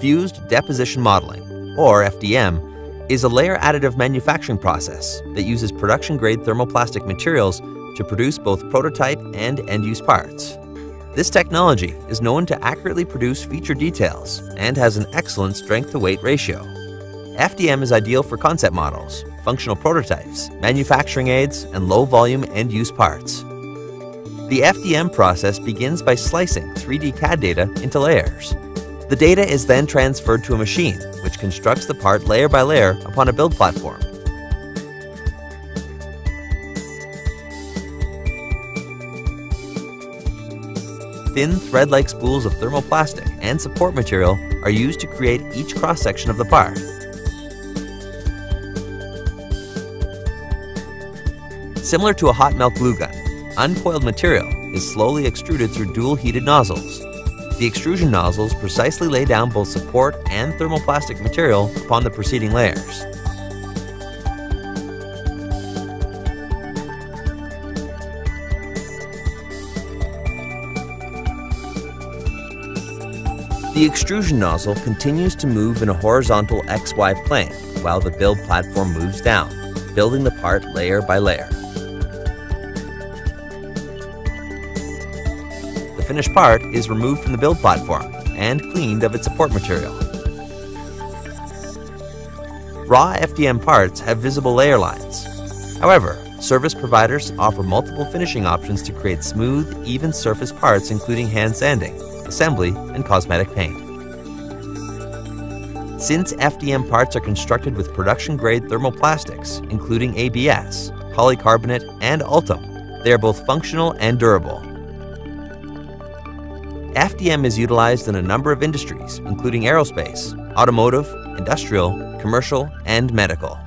Fused Deposition Modeling, or FDM, is a layer additive manufacturing process that uses production grade thermoplastic materials to produce both prototype and end use parts. This technology is known to accurately produce feature details and has an excellent strength to weight ratio. FDM is ideal for concept models, functional prototypes, manufacturing aids, and low volume end use parts. The FDM process begins by slicing 3D CAD data into layers. The data is then transferred to a machine, which constructs the part layer by layer upon a build platform. Thin thread-like spools of thermoplastic and support material are used to create each cross-section of the part. Similar to a hot melt glue gun, uncoiled material is slowly extruded through dual heated nozzles. The extrusion nozzles precisely lay down both support and thermoplastic material upon the preceding layers. The extrusion nozzle continues to move in a horizontal XY plane while the build platform moves down, building the part layer by layer. Finished part is removed from the build platform and cleaned of its support material. Raw FDM parts have visible layer lines. However, service providers offer multiple finishing options to create smooth, even surface parts including hand sanding, assembly, and cosmetic paint. Since FDM parts are constructed with production-grade thermoplastics, including ABS, polycarbonate, and Ultem, they are both functional and durable. FDM is utilized in a number of industries, including aerospace, automotive, industrial, commercial, and medical.